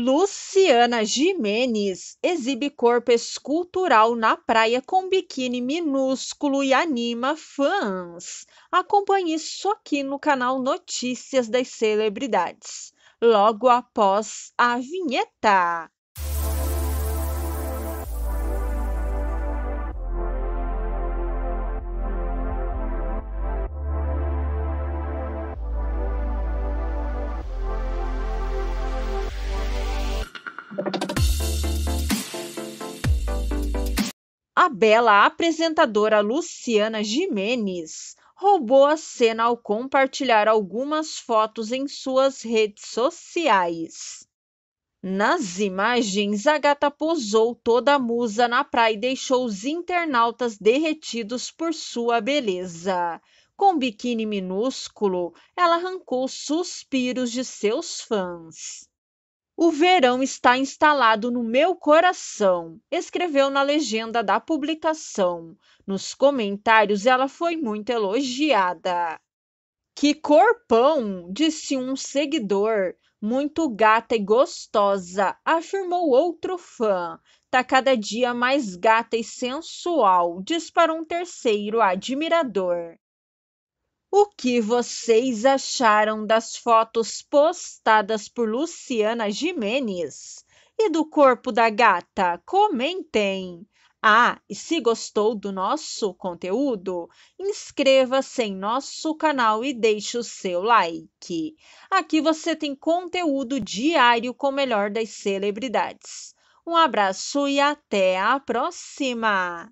Luciana Gimenez exibe corpo escultural na praia com biquíni minúsculo e anima fãs. Acompanhe isso aqui no canal Notícias das Celebridades, logo após a vinheta. A bela apresentadora Luciana Gimenez roubou a cena ao compartilhar algumas fotos em suas redes sociais. Nas imagens, a gata posou toda musa na praia e deixou os internautas derretidos por sua beleza. Com um biquíni minúsculo, ela arrancou suspiros de seus fãs. O verão está instalado no meu coração, escreveu na legenda da publicação. Nos comentários, ela foi muito elogiada. Que corpão, disse um seguidor. Muito gata e gostosa, afirmou outro fã. Tá cada dia mais gata e sensual, diz para um terceiro admirador. O que vocês acharam das fotos postadas por Luciana Gimenez e do corpo da gata? Comentem! Ah, e se gostou do nosso conteúdo, inscreva-se em nosso canal e deixe o seu like. Aqui você tem conteúdo diário com o melhor das celebridades. Um abraço e até a próxima!